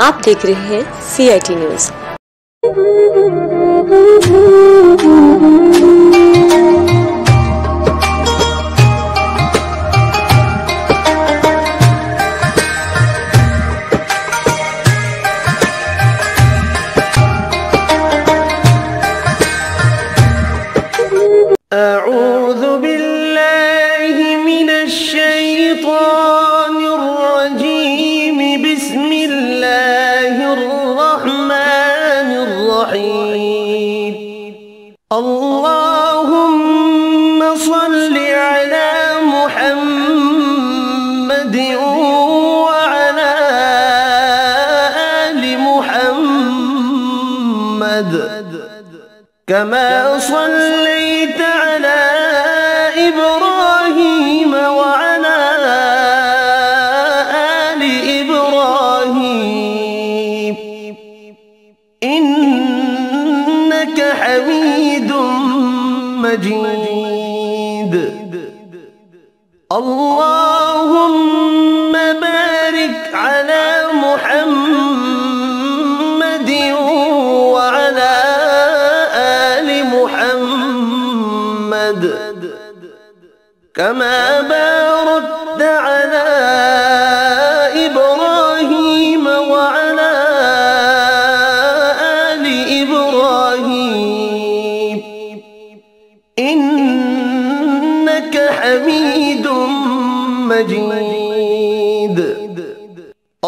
आप देख रहे हैं सी आई टी न्यूज أعوذ بالله من الشيطان الرحيم. اللهم صل على محمد وعلى آل محمد. كما إنك حميد مجيد. اللهم بارك على محمد وعلى آل محمد. كما باركت على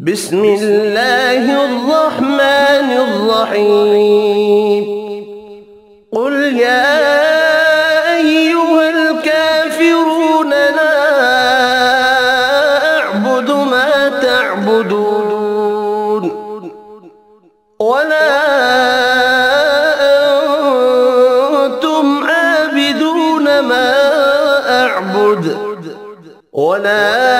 بسم الله الرحمن الرحيم. قل يا أيها الكافرون لا أعبد ما تعبدون ولا أنتم عابدون ما أعبد ولا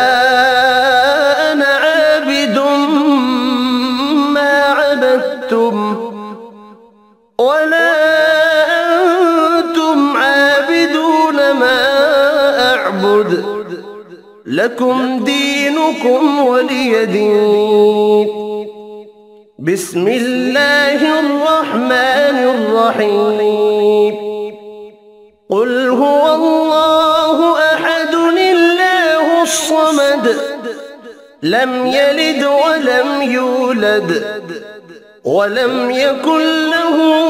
ولا أنتم عابدون ما أعبد. لكم دينكم ولي دين. بسم الله الرحمن الرحيم. قل هو الله أحد الله الصمد. لم يلد ولم يولد. ولم يكن له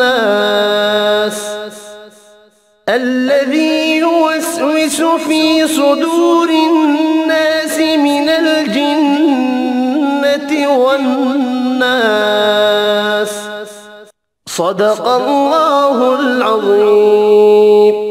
الخناس الذي يوسوس في صدور الناس من الجنة والناس. صدق الله العظيم.